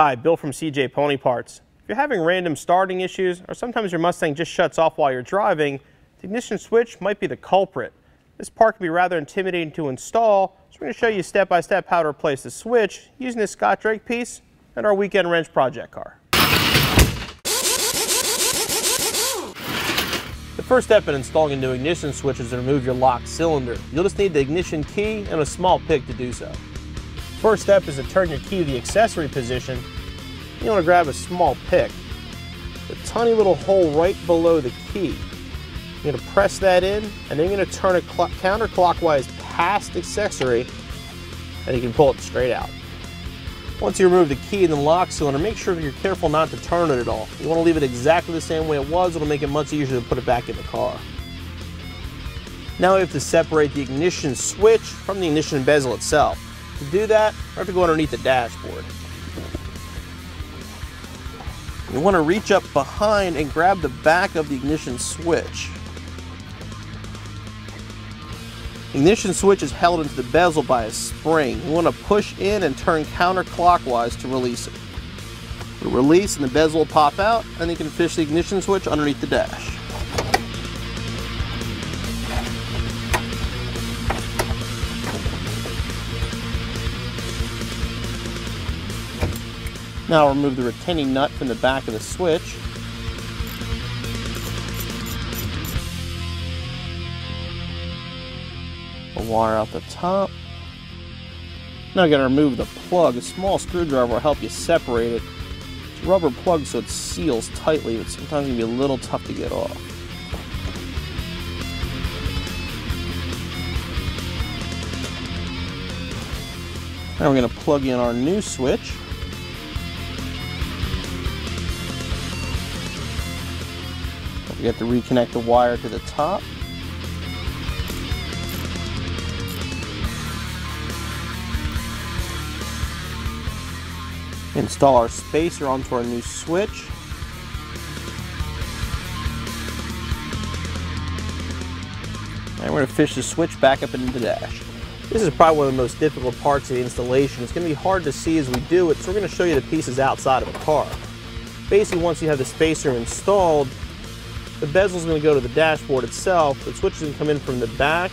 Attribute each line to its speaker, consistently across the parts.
Speaker 1: Hi, Bill from CJ Pony Parts. If you're having random starting issues or sometimes your Mustang just shuts off while you're driving, the ignition switch might be the culprit. This part can be rather intimidating to install, so we're going to show you step by step how to replace the switch using this Scott Drake piece and our weekend wrench project car. The first step in installing a new ignition switch is to remove your locked cylinder. You'll just need the ignition key and a small pick to do so. First step is to turn your key to the accessory position. You want to grab a small pick. A tiny little hole right below the key. You're going to press that in, and then you're going to turn it counterclockwise past accessory, and you can pull it straight out. Once you remove the key and the lock cylinder, make sure you're careful not to turn it at all. You want to leave it exactly the same way it was. It'll make it much easier to put it back in the car. Now we have to separate the ignition switch from the ignition bezel itself. To do that, I have to go underneath the dashboard. You want to reach up behind and grab the back of the ignition switch. Ignition switch is held into the bezel by a spring. You want to push in and turn counterclockwise to release it. Release and the bezel will pop out and you can fish the ignition switch underneath the dash. Now remove the retaining nut from the back of the switch. A wire out the top. Now I gotta remove the plug. A small screwdriver will help you separate it. It's rubber plug so it seals tightly, but sometimes it can be a little tough to get off. Now we're going to plug in our new switch. We have to reconnect the wire to the top. Install our spacer onto our new switch. And we're going to fish the switch back up into the dash. This is probably one of the most difficult parts of the installation. It's going to be hard to see as we do it, so we're going to show you the pieces outside of the car. Basically, once you have the spacer installed, the bezel is going to go to the dashboard itself. The switch is going to come in from the back.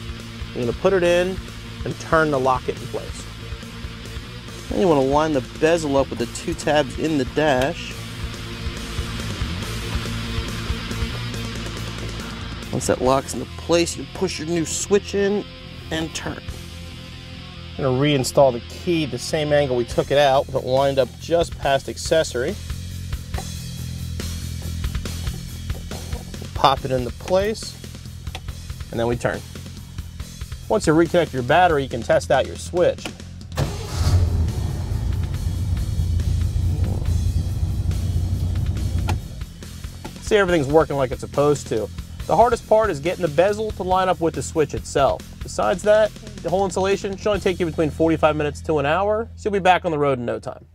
Speaker 1: Going to put it in and turn to lock it in place. Then you want to line the bezel up with the two tabs in the dash. Once that locks into place, you push your new switch in and turn. I'm going to reinstall the key the same angle we took it out, but lined up just past accessory. Pop it into place, and then we turn. Once you reconnect your battery, you can test out your switch. See everything's working like it's supposed to. The hardest part is getting the bezel to line up with the switch itself. Besides that, the whole installation should only take you between 45 minutes to an hour, so you'll be back on the road in no time.